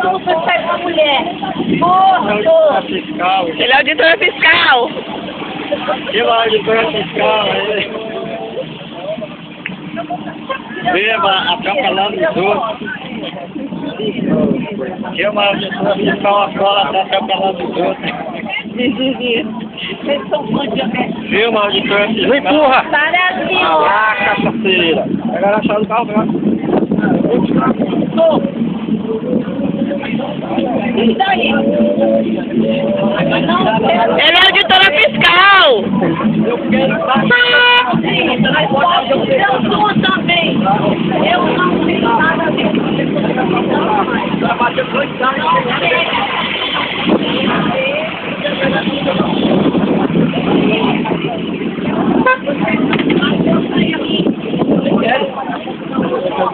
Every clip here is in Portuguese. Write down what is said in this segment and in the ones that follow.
tu você é uma mulher. Pô, Auditora pô. fiscal. Ele é auditor fiscal. Que lá, auditora fiscal. aí. Beba, atropelando os outros. Que uma auditora fiscal agora está atropelando os outros. Vocês são fãs de. Viu, uma auditora fiscal? Não empurra! Brasil. Ah, cachaceira. Pegaram a chave do carro, pegaram. Ele é auditora fiscal. Eu sou também. Eu não tenho nada a ver com isso.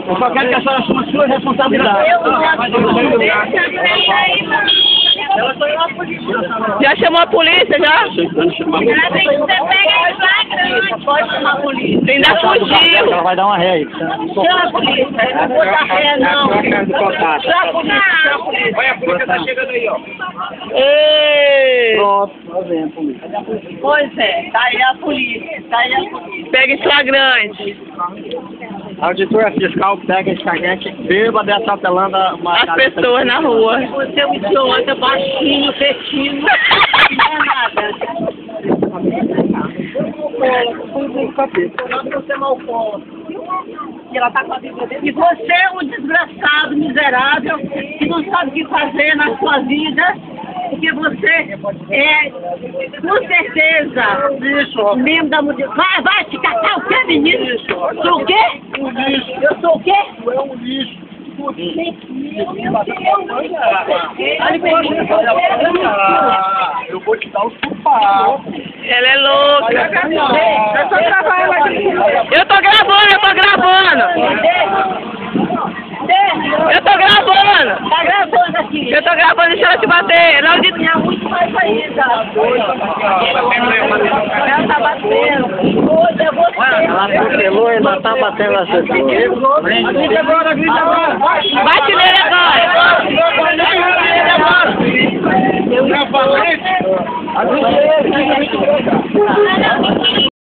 Eu só quero que a senhora assuma sua responsabilidade. Já chamou a polícia, já? Já tem que você pega em flagrante. Pode chamar a polícia. Ainda fugiu. Ela vai dar uma ré aí. Chama a polícia. Não vou dar ré, não. Chama a polícia. Chama a polícia. Olha, a polícia tá chegando aí, ó. Ei. Pronto, nós vem a polícia. Pois é, tá aí a polícia. Tá aí a polícia. Pega em flagrante. A auditora fiscal pega esse agente bêbado e atropelando uma As pessoas na rua. Você é um idiota, baixinho, petino. Não é nada. Você é ela tá com a Bíblia dentro. E você é um desgraçado, miserável, que não sabe o que fazer na sua vida, porque você é, com certeza, membro da mulher. Vai, vai te catar o quê, menino? Sou o quê? Eu sou o quê? Tu é um lixo. Eu vou te dar um chupar. Ela é louca. Eu tô gravando aqui. Eu tô gravando, eu tô gravando. Eu tô gravando. Tá gravando aqui. Eu tô gravando, deixa ela te bater. Ela é auditora. Tinha muito mais ainda. Ela tá batendo. Hoje eu vou Ela atropelou e ainda tá batendo essa Grita agora, grita agora. Bate nele agora. Eu já falei.